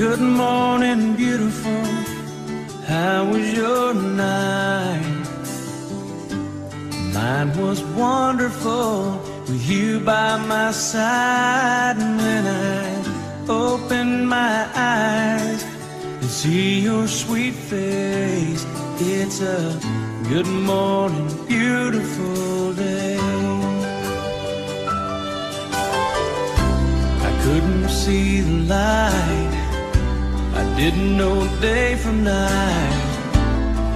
Good morning, beautiful. How was your night? Mine was wonderful with you by my side. And when I opened my eyes and see your sweet face, it's a good morning, beautiful day. I couldn't see the light. Didn't know day from night.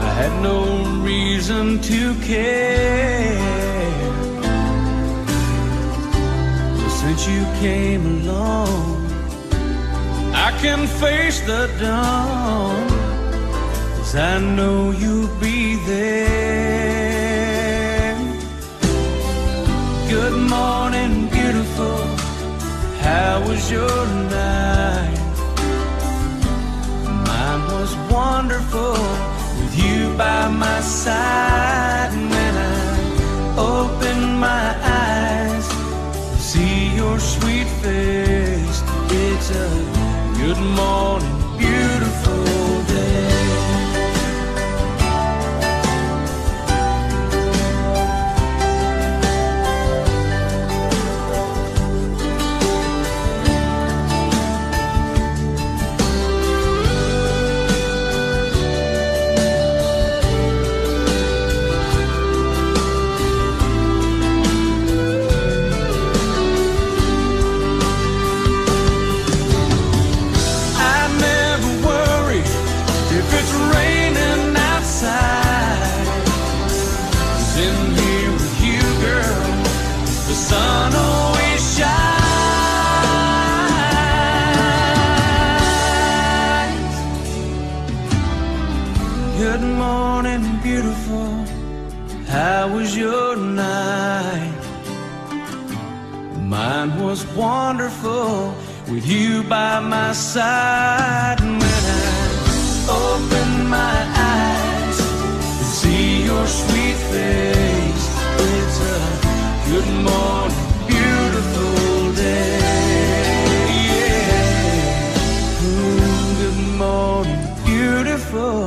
I had no reason to care. But since you came along, I can face the dawn. Cause I know you'll be there. Good morning, beautiful. How was your night? Wonderful with you by my side. And when I opened my eyes see your sweet face, it's a good morning, beautiful in here with you, girl, the sun always shines. Good morning, beautiful. How was your night? Mine was wonderful with you by my side. And when I opened my eyes see your sweet face, Oh.